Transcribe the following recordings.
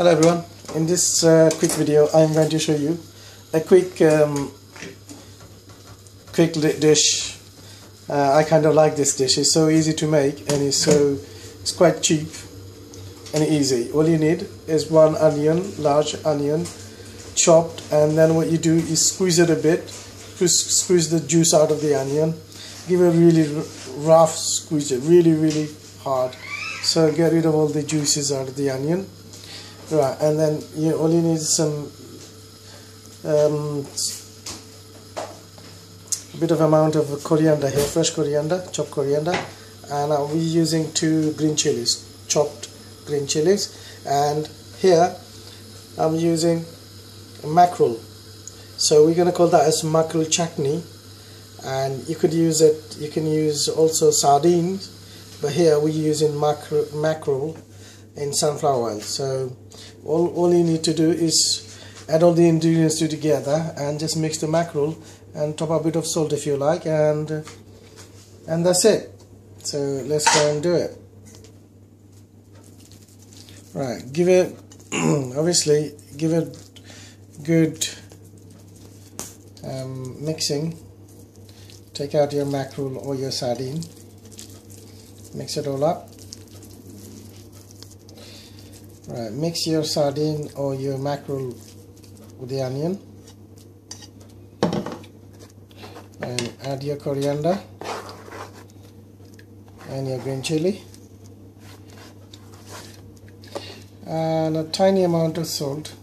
Hello everyone, in this uh, quick video I am going to show you a quick um, quick dish. Uh, I kind of like this dish, it's so easy to make and it's so it's quite cheap and easy. All you need is one onion, large onion, chopped and then what you do is squeeze it a bit, squeeze the juice out of the onion, give a really rough squeeze it, really really hard. So get rid of all the juices out of the onion right and then you all you need is some um, a bit of amount of coriander here fresh coriander chopped coriander and I'll be using two green chilies chopped green chilies and here I'm using mackerel. So we're gonna call that as mackerel chutney and you could use it you can use also sardines but here we're using macro, mackerel in sunflower oil. So all, all you need to do is add all the ingredients together and just mix the mackerel and top a bit of salt if you like and and that's it. So let's go and do it. Right give it obviously give it good um, mixing. Take out your mackerel or your sardine. Mix it all up right mix your sardine or your mackerel with the onion. And add your coriander and your green chili. And a tiny amount of salt.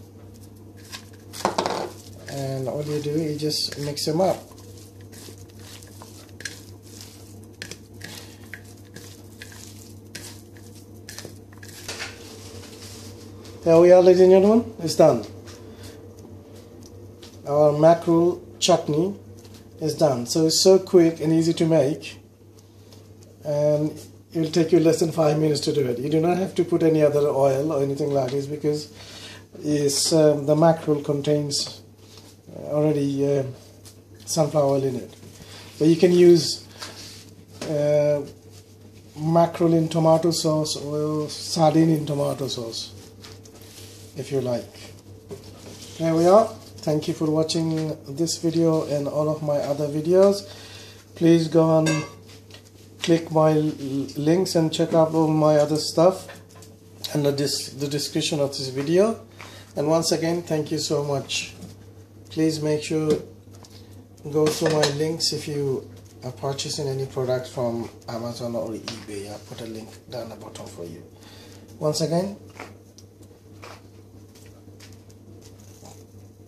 And all you do is just mix them up There we are ladies and gentlemen, it's done. Our mackerel chutney is done. So it's so quick and easy to make and it will take you less than 5 minutes to do it. You do not have to put any other oil or anything like this because it's, um, the mackerel contains already uh, sunflower oil in it. But you can use uh, mackerel in tomato sauce or sardine in tomato sauce if you like. There we are. Thank you for watching this video and all of my other videos. Please go and click my links and check out all my other stuff and the, the description of this video. And once again, thank you so much. Please make sure go through my links if you are purchasing any product from Amazon or eBay. I'll put a link down the bottom for you. Once again,